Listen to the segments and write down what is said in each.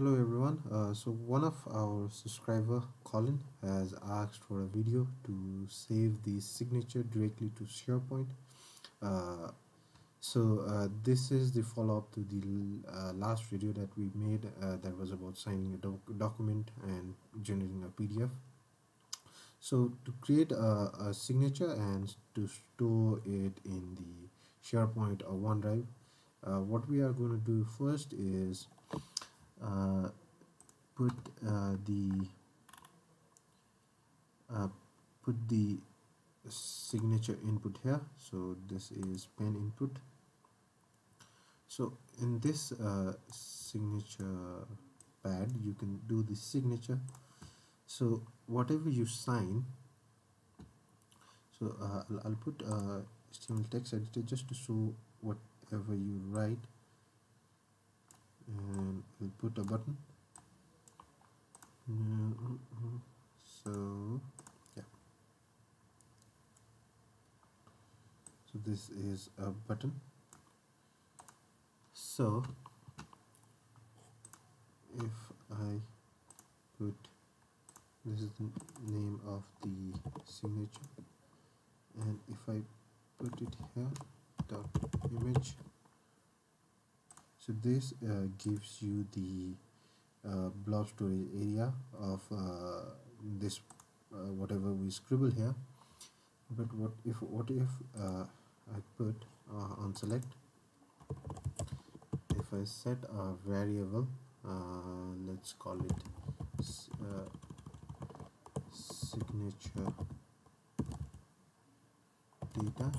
hello everyone. Uh, so one of our subscriber Colin has asked for a video to save the signature directly to SharePoint. Uh, so uh, this is the follow-up to the uh, last video that we made uh, that was about signing a doc document and generating a PDF so to create a, a signature and to store it in the SharePoint or OneDrive uh, what we are going to do first is put uh, the uh, put the signature input here. So this is pen input. So in this uh, signature pad you can do the signature. So whatever you sign so uh, I'll, I'll, put uh, HTML text editor just to show whatever you write Uh, and we'll put a button. Uh, uh, so yeah. So this is a button. So if I put this is the name of the signature. And if I put it here dot image so this uh, gives you the uh, blob storage area of uh, this uh, whatever we scribble here. But what if what if uh, I put uh, on select? If I set a variable let's call it signature data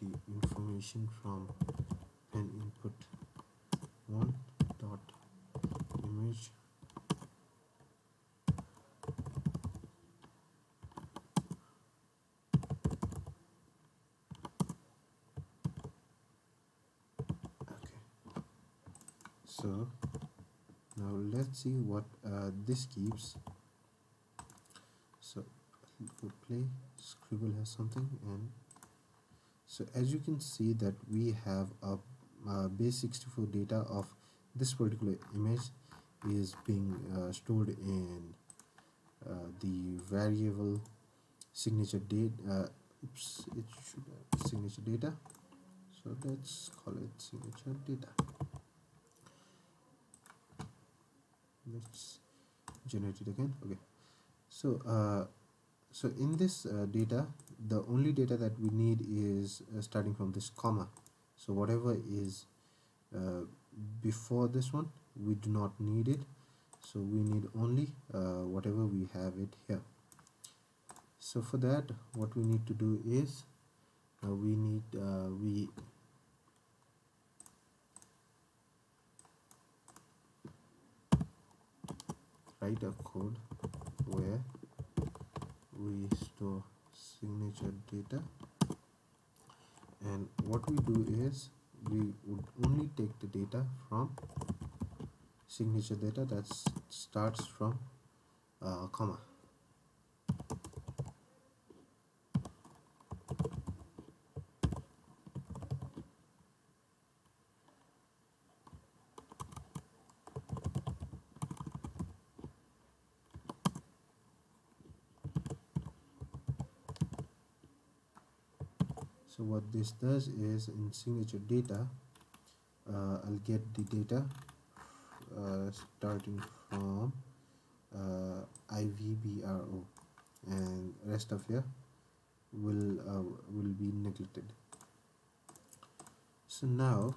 the information from an input. One dot image. Okay. So now let's see what uh, this keeps. So play scribble has something and so as you can see that we have a, a base64 data of this particular image is being uh, stored in uh, the variable signature date uh, oops it should have signature data. So let's call it signature data. Let's generate it again. Okay. So uh, so in this uh, data the only data that we need is uh, starting from this comma. So whatever is uh, before this one we do not need it. So we need only uh, whatever we have it here. So for that what we need to do is uh, we need uh, we write a code where we store signature data. And what we do is we would only take the data from signature data that starts from uh, comma so what this does is in signature data uh, I'll get the data uh, starting from uh, IVBRO and rest of here will uh, will be neglected. So now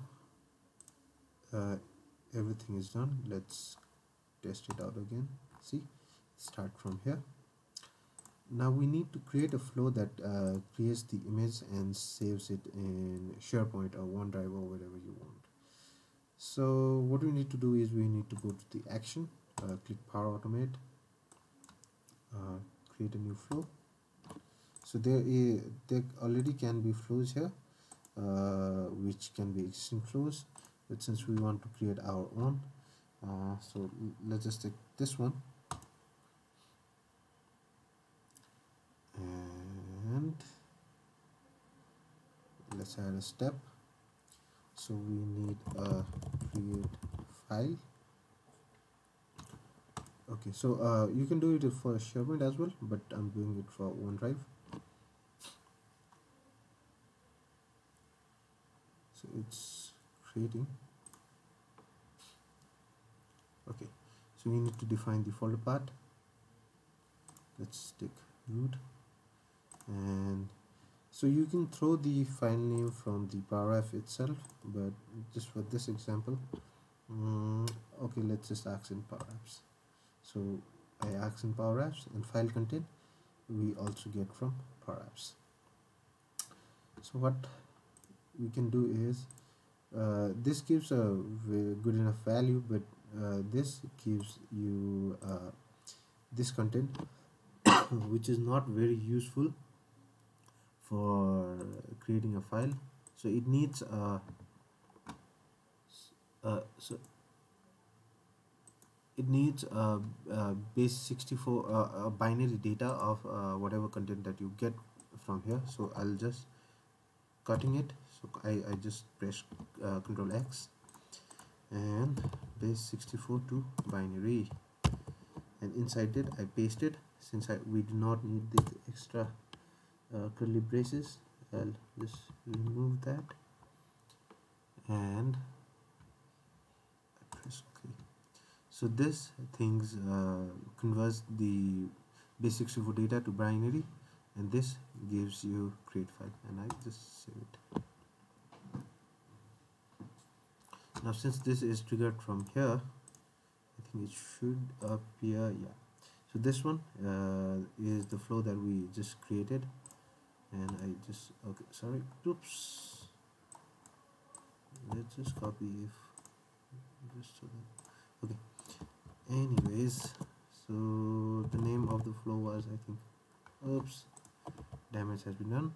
uh, everything is done. Let's test it out again. See start from here now we need to create a flow that uh, creates the image and saves it in SharePoint or OneDrive or whatever you want. So what we need to do is we need to go to the action uh, click power automate uh, create a new flow. So there is there already can be flows here uh, which can be existing flows. But since we want to create our own uh, so let's just take this one and let's add a step. So we need a create file. Okay so uh, you can do it for SharePoint as well but I'm doing it for OneDrive. So it's creating. Okay so we need to define the folder path let's take root and so you can throw the file name from the PowerApp itself but just for this example um, okay let's just ask in PowerApps so I ask in PowerApps and file content we also get from PowerApps so what we can do is uh, this gives a good enough value but uh, this gives you uh, this content which is not very useful for creating a file. So it needs a, so it needs a, a base 64 uh, a binary data of uh, whatever content that you get from here. So I'll just cutting it. So I, I just press uh, control X and base 64 to binary. And inside it I pasted since I, we do not need the extra uh, curly braces. I'll just remove that. And press OK. So this things uh, converts the basic 64 data to binary and this gives you create file. And I just save it. Now since this is triggered from here I think it should appear yeah. So this one uh, is the flow that we just created and I just okay sorry oops. Let's just copy if just so that okay. Anyways so the name of the flow was I think oops damage has been done.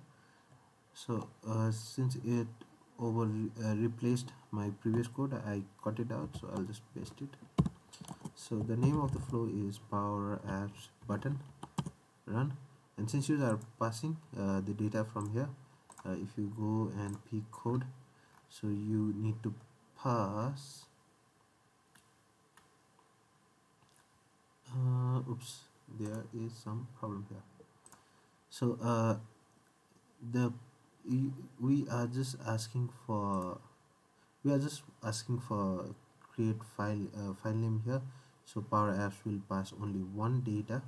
So uh, since it over uh, replaced my previous code I cut it out so I'll just paste it. So the name of the flow is power apps button. Run and since you are passing uh, the data from here uh, if you go and pick code so you need to pass uh, oops there is some problem here. So uh, the we are just asking for we are just asking for create file uh, file name here. So power apps will pass only one data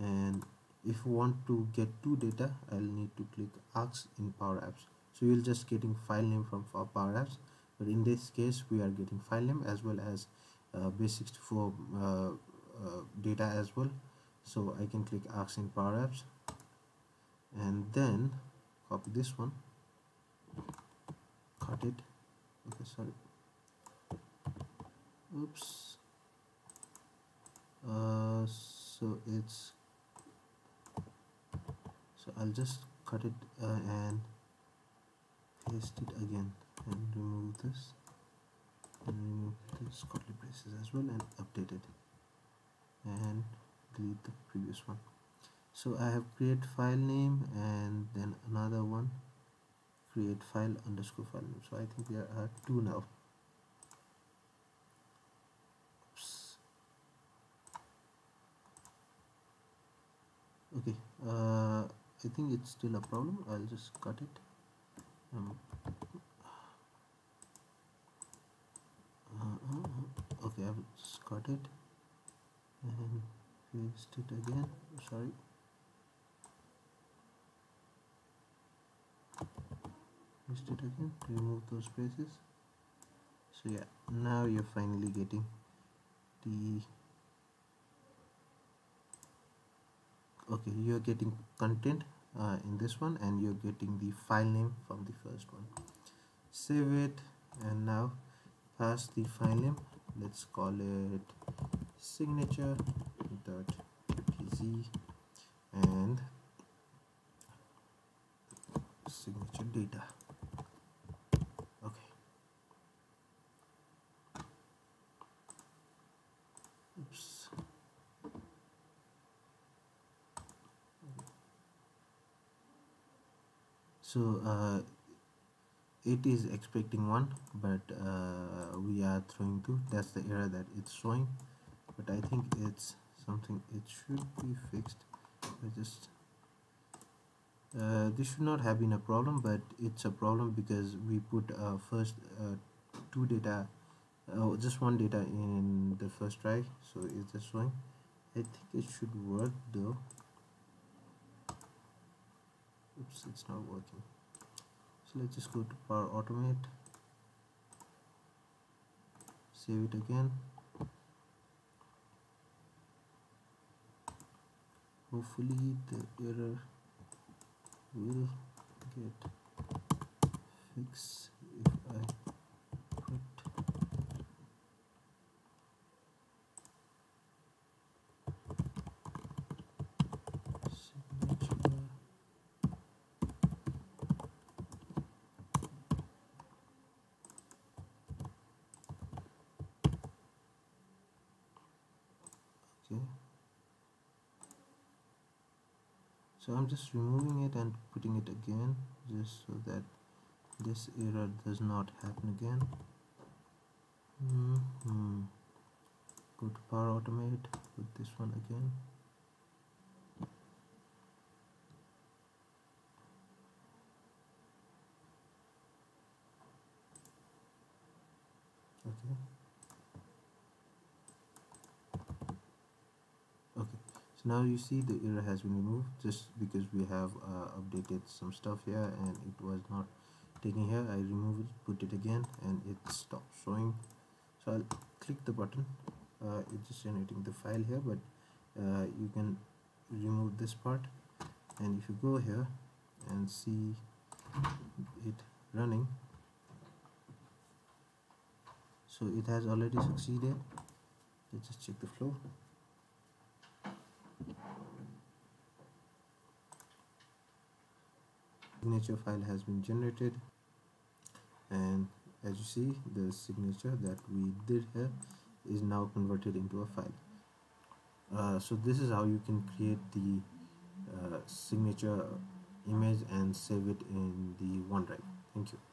and if you want to get two data i'll need to click ask in power apps. So you'll just getting file name from power apps. But in this case we are getting file name as well as uh, base 64 uh, uh, data as well. So i can click ask in power apps. And then copy this one. Cut it. Okay sorry. Oops. Uh, so it's so I'll just cut it uh, and paste it again and remove this. And remove this curly braces as well and update it. And delete the previous one. So I have create file name and then another one. Create file underscore file name. So I think there are two now Oops. okay uh, I think it's still a problem. I'll just cut it. Um, uh, uh, okay I've just cut it and paste it again. Sorry. Paste it again remove those spaces so yeah now you're finally getting the okay you're getting content uh, in this one and you're getting the file name from the first one. Save it and now pass the file name. Let's call it signature dot pz and signature data so uh, it is expecting one but uh, we are throwing two. That's the error that it's showing. But I think it's something it should be fixed. I just uh, this should not have been a problem but it's a problem because we put uh, first uh, two data uh, just one data in the first try. So it's just showing. I think it should work though oops it's not working. So let's just go to power automate. Save it again. Hopefully the error will get fixed if I okay so I'm just removing it and putting it again just so that this error does not happen again mm -hmm. go to power automate put this one again okay so now you see the error has been removed just because we have uh, updated some stuff here and it was not taking here. I remove it put it again and it stops showing. So I'll click the button. Uh, it's just generating the file here but uh, you can remove this part. And if you go here and see it running so it has already succeeded. Let's just check the flow signature file has been generated. And as you see the signature that we did here is now converted into a file. Uh, so this is how you can create the uh, signature image and save it in the OneDrive. Thank you